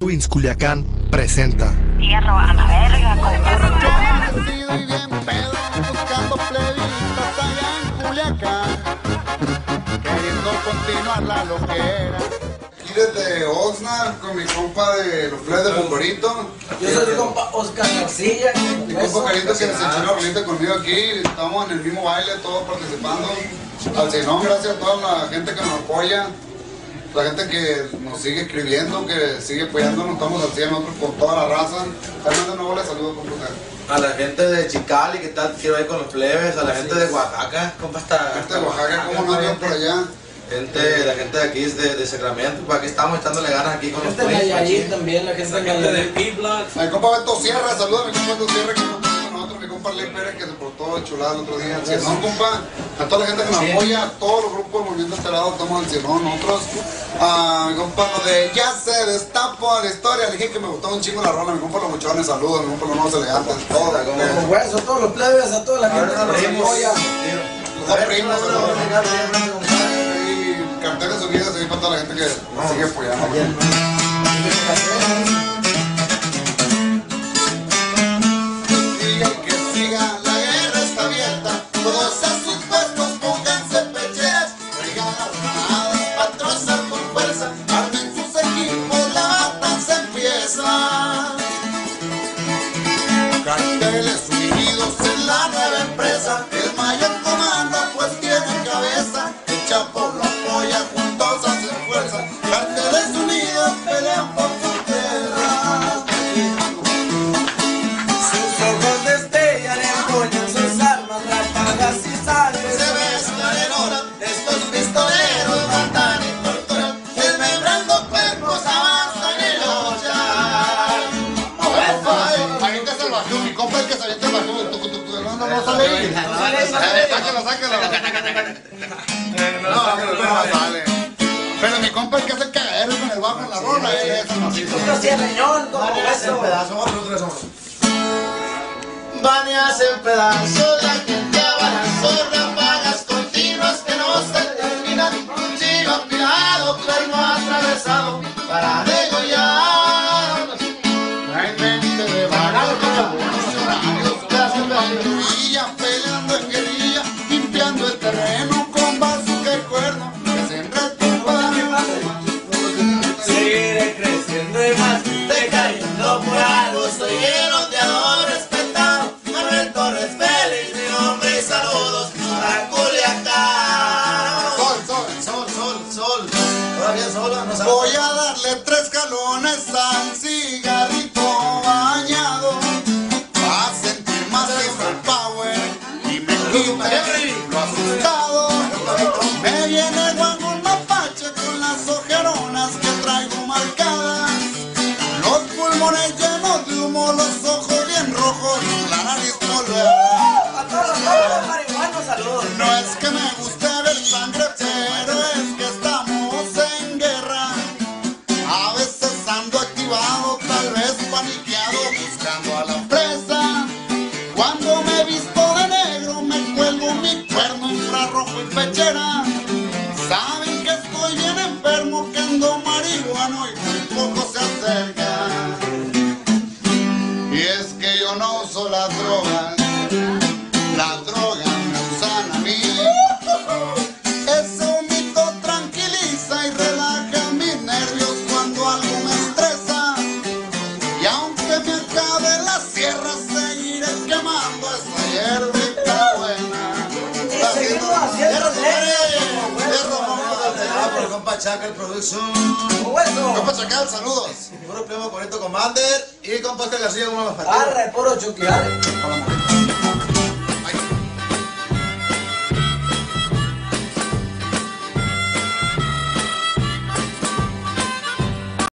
Twins Culiacán presenta. Hierro a la verga, con Yo y bien pedo, buscando plebitas allá en Culiacán, queriendo continuar la loquera. Aquí desde Oxnard con mi compa de los Fles de Bomborito. Yo soy tu compa Oscar Garcilla. Mi compa Carito que se echó ahorita conmigo aquí. Estamos en el mismo baile, todos participando. Al Cenón, gracias a toda la gente que nos apoya. La gente que nos sigue escribiendo, que sigue apoyándonos. Estamos 100 nosotros con toda la raza. Fernando Nuevo le saludo con usted. A la gente de Chicali que está quiero ir con los plebes, a la gente de Oaxaca, compa está. Gente de Oaxaca, ¿cómo no andan por allá? Gente, la gente de aquí es de, de Sacramento, pues aquí estamos echándole ganas aquí con los Gente de Nayarit también, la gente de Mi compa Beto Sierra, saluda a mi compa Beto Sierra compa Ley Pérez que se portó chulada el otro día. Al Cienón, compa, a toda la gente que nos apoya, a todos los grupos del movimiento Estelado, estamos al Cienón, nosotros. A mi compa lo de Ya se destapó la historia, le dije que me gustaba un chingo la rola, mi compa los muchones, saludos, mi compa los nuevos elegantes, todo. Con hueso, a todos los plebes, a toda la gente que nos apoya. Los primos, saludos. Y cartel de su vida, se para toda la gente que nos sigue apoyando. Mi compa el que se avienta tucu, no, no, no sale. Sáquelo, sáquelo. No, no sale. Pero mi compa el que hace el cagadero con el bajo en la rola, macizo. Otro así reñón, como hueso. Van y hacen pedazos, la gente abalanzó, ráfagas continuas que no se terminan. Cuchillo afilado, cuerno atravesado, Soy el ondeador respetado. Manuel Torres Vélez, mi nombre y saludos para Culiacán. Sol, sol, sol, sol, sol. Todavía solo, no Voy a darle tres galones al cigarrito bañado a sentir más el power y me quite lo asustado. Ando activado, tal vez paniqueado, buscando a la presa. Cuando me visto de negro, me cuelgo mi cuerno infrarrojo y pechera. Saben que estoy bien enfermo, que ando marihuano y muy poco se acerca. Y es que yo no uso las drogas. Chacal Production, Como hueso. Compa Chacal, saludos. puro primo Corito Commander y compa Oscar García, uno más para ti. Arre, puro chuquiare.